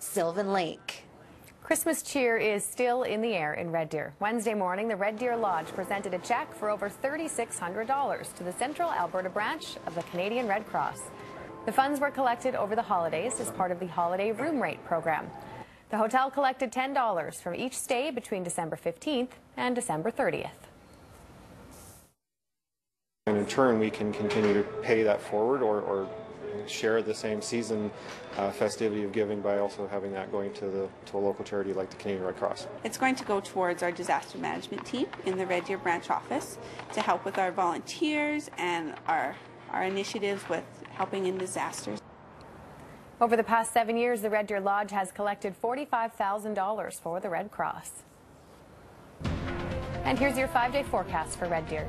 Sylvan Lake. Christmas cheer is still in the air in Red Deer. Wednesday morning, the Red Deer Lodge presented a check for over $3,600 to the Central Alberta branch of the Canadian Red Cross. The funds were collected over the holidays as part of the holiday room rate program. The hotel collected $10 from each stay between December 15th and December 30th. And in turn, we can continue to pay that forward or, or share the same season uh, festivity of giving by also having that going to the to a local charity like the Canadian Red Cross. It's going to go towards our disaster management team in the Red Deer branch office to help with our volunteers and our our initiatives with helping in disasters. Over the past seven years, the Red Deer Lodge has collected $45,000 for the Red Cross. And here's your five day forecast for Red Deer.